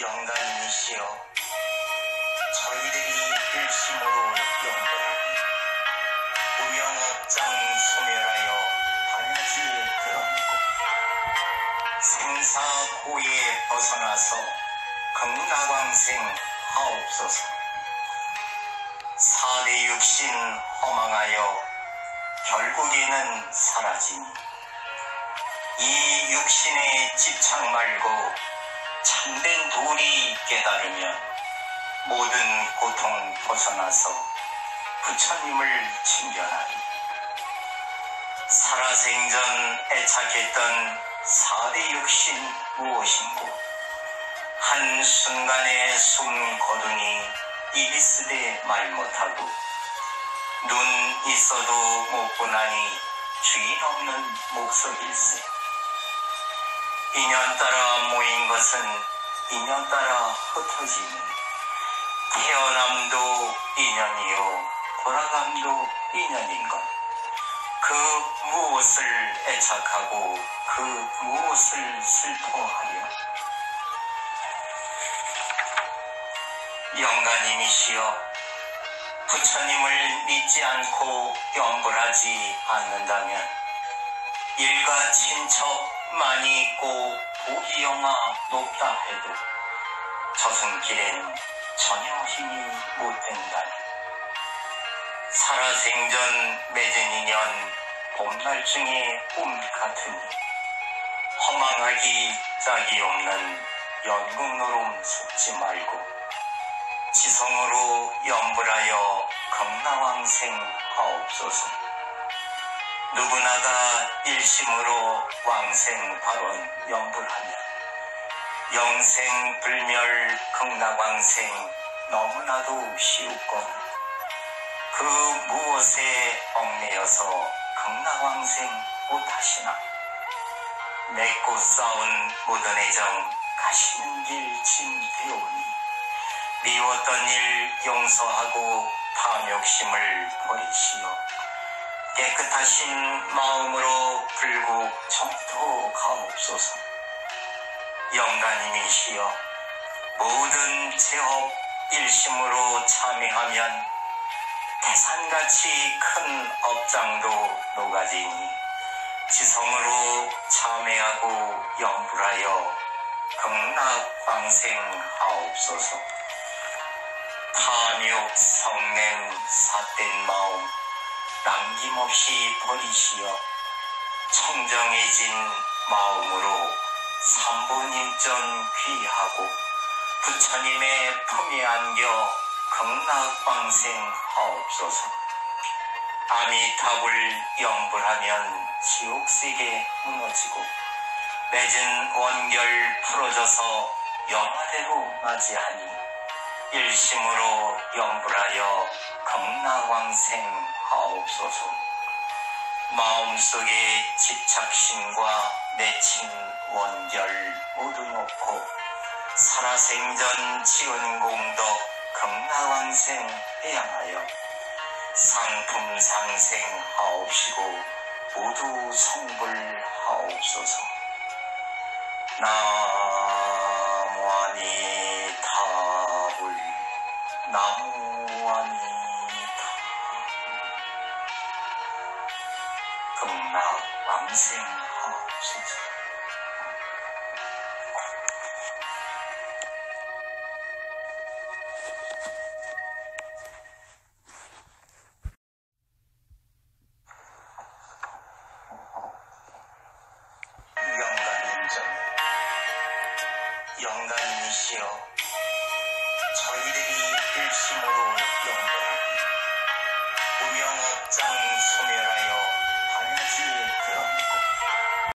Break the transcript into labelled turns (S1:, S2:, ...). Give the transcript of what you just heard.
S1: 영감이시여 저희들이 일심으로 영원하니 무명업장 소멸하여 반지 드러내고 생사 고에 벗어나서 극나광생 하옵소서. 사대 육신 허망하여 결국에는 사라지니 이 육신의 집착 말고 참된 도리 깨달으면 모든 고통 벗어나서 부처님을 친견하리. 살아생전 애착했던 사대 육신 무엇인고 한순간에 숨 거두니 이비스대 말 못하고 눈 있어도 못 보나니 주인 없는 목소리일세. 인연 따라 모인 것은 인연 따라 흩어지니 태어남도 인연이요 돌아감도 인연인 것. 그 무엇을 애착하고 그 무엇을 슬퍼하여 영가님이시여 부처님을 믿지 않고 염불하지 않는다면 일가 친척 많이 있고 보기 영화 높다 해도 저승길에는 전혀 힘이 못 된다니 살아생전 맺은 인연 봄날 중에 꿈 같으니 허망하기 짝이 없는 연극노름 속지 말고 지성으로 염불하여 겁나왕생 하옵소서. 누구나가 일심으로 왕생 발언 염불하며 영생 불멸 극락왕생 너무나도 쉬우건 그 무엇에 얽매여서 극락왕생 못하시나 맺고 싸운 모든 애정 가시는 길 진되오니 미웠던 일 용서하고 탐욕심을 버리시오. 깨끗하신 마음으로 불국 정토 가옵소서. 영가님이시여 모든 제업 일심으로 참여하면 태산같이 큰 업장도 녹아지니 지성으로 참회하고 염불하여 극락방생하옵소서. 탐욕, 성냄, 삿된 마음 남김없이 버리시어 청정해진 마음으로 삼보님전 귀하고 부처님의 품에 안겨 극락방생 하옵소서. 아미탑을 염불하면 지옥세계 무너지고 맺은 원결 풀어져서 영화대로 맞이하니 일심으로 염불하여 극락왕생 하옵소서. 마음속에 집착심과 맺힌 원결 모두 놓고 살아생전 지은 공덕 극락왕생 해양하여 상품 상생 하옵시고 모두 성불 하옵소서. 나 나무아니다 극락 왕생하옵소서 영감인전 영감이시여